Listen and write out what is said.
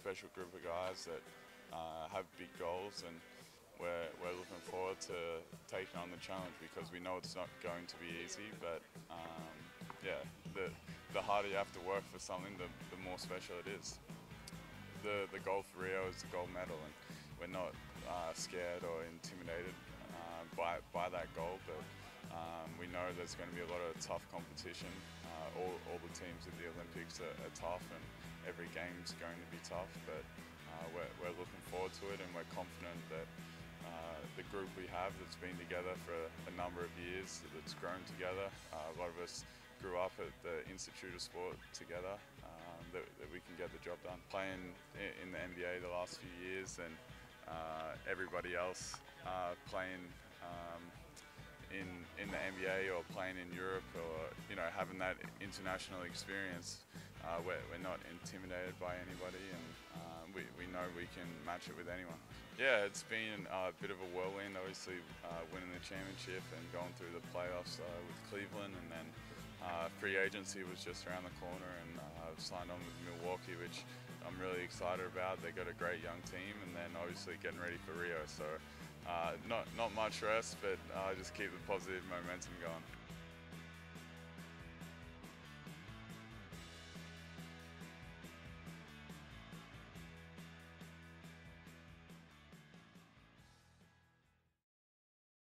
special group of guys that uh, have big goals, and we're, we're looking forward to taking on the challenge because we know it's not going to be easy. But um, yeah, the the harder you have to work for something, the, the more special it is. The the goal for Rio is the gold medal, and we're not uh, scared or intimidated uh, by by that goal, but. Um, we know there's going to be a lot of tough competition. Uh, all, all the teams at the Olympics are, are tough and every game's going to be tough, but uh, we're, we're, looking forward to it and we're confident that uh, the group we have that's been together for a number of years, that's grown together, uh, a lot of us grew up at the Institute of Sport together, um, that, that, we can get the job done. Playing in the NBA the last few years and uh, everybody else uh, playing um, in in the NBA or playing in Europe or you know having that international experience, uh, we're, we're not intimidated by anybody and uh, we, we know we can match it with anyone. Yeah, it's been a bit of a whirlwind. Obviously, uh, winning the championship and going through the playoffs uh, with Cleveland, and then uh, free agency was just around the corner, and uh, I've signed on with Milwaukee, which I'm really excited about. They got a great young team, and then obviously getting ready for Rio. So uh, not not much rest, but uh, just keep the positive momentum going.